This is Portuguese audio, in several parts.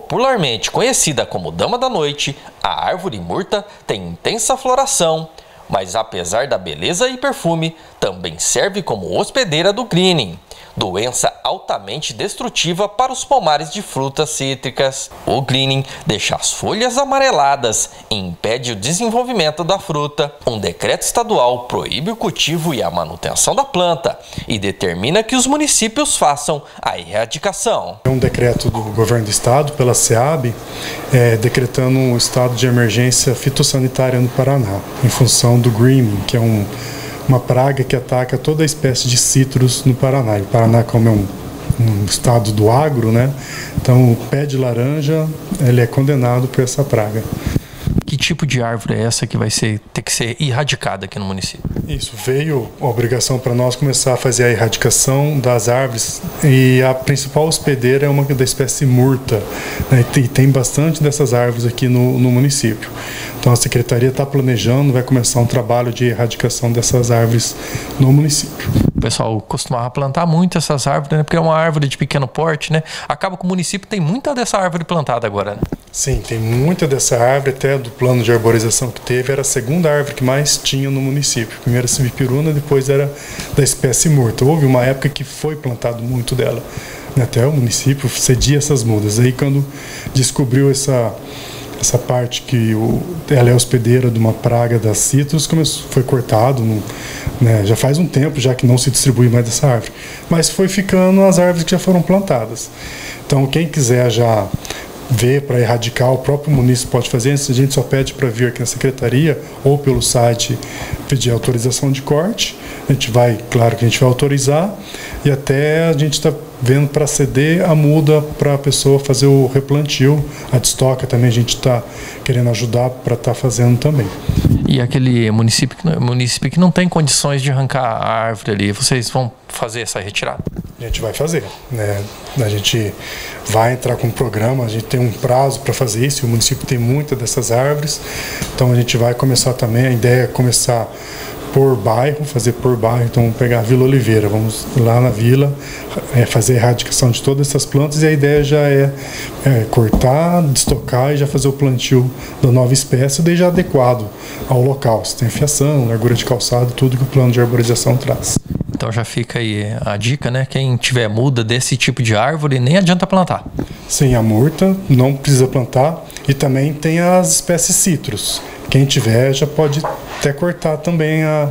Popularmente conhecida como Dama da Noite, a árvore murta tem intensa floração, mas apesar da beleza e perfume, também serve como hospedeira do greening, doença altamente destrutiva para os pomares de frutas cítricas. O greening deixa as folhas amareladas e impede o desenvolvimento da fruta. Um decreto estadual proíbe o cultivo e a manutenção da planta e determina que os municípios façam a erradicação. É um decreto do governo do estado, pela SEAB, é, decretando um estado de emergência fitossanitária no Paraná, em função do greening, que é um uma praga que ataca toda a espécie de citros no Paraná. O Paraná, como é um, um estado do agro, né? Então o pé de laranja ele é condenado por essa praga. Tipo de árvore é essa que vai ser, ter que ser erradicada aqui no município? Isso, veio a obrigação para nós começar a fazer a erradicação das árvores e a principal hospedeira é uma da espécie murta né, e tem bastante dessas árvores aqui no, no município. Então a secretaria está planejando, vai começar um trabalho de erradicação dessas árvores no município. O pessoal costumava plantar muito essas árvores, né? porque é uma árvore de pequeno porte, né? Acaba que o município tem muita dessa árvore plantada agora, né? Sim, tem muita dessa árvore, até do plano de arborização que teve, era a segunda árvore que mais tinha no município. Primeiro a civipiruna, depois era da espécie morta. Houve uma época que foi plantado muito dela. Né? Até o município cedia essas mudas. Aí quando descobriu essa essa parte que o, ela é hospedeira de uma praga das citros começou, foi cortado, né, já faz um tempo já que não se distribui mais dessa árvore, mas foi ficando as árvores que já foram plantadas. Então quem quiser já ver para erradicar, o próprio município pode fazer, a gente só pede para vir aqui na secretaria ou pelo site pedir autorização de corte. A gente vai, claro que a gente vai autorizar e até a gente está vendo para ceder a muda para a pessoa fazer o replantio. A destoca também a gente está querendo ajudar para estar tá fazendo também. E aquele município, município que não tem condições de arrancar a árvore ali, vocês vão fazer essa retirada? A gente vai fazer. Né? A gente vai entrar com um programa, a gente tem um prazo para fazer isso, o município tem muitas dessas árvores, então a gente vai começar também, a ideia é começar por bairro, fazer por bairro. Então, vamos pegar a Vila Oliveira, vamos lá na vila, é, fazer a erradicação de todas essas plantas e a ideia já é, é, cortar, destocar e já fazer o plantio da nova espécie, já adequado ao local. Você tem fiação, largura de calçado, tudo que o plano de arborização traz. Então já fica aí a dica, né? Quem tiver muda desse tipo de árvore, nem adianta plantar. Sim, a murta não precisa plantar. E também tem as espécies citros. Quem tiver já pode até cortar também a,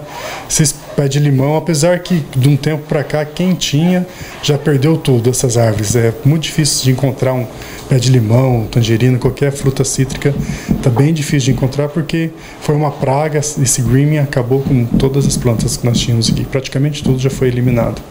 esses pés de limão, apesar que de um tempo para cá quem tinha já perdeu tudo essas árvores. É muito difícil de encontrar um pé de limão, tangerina, qualquer fruta cítrica, está bem difícil de encontrar porque foi uma praga, esse greening acabou com todas as plantas que nós tínhamos aqui, praticamente tudo já foi eliminado.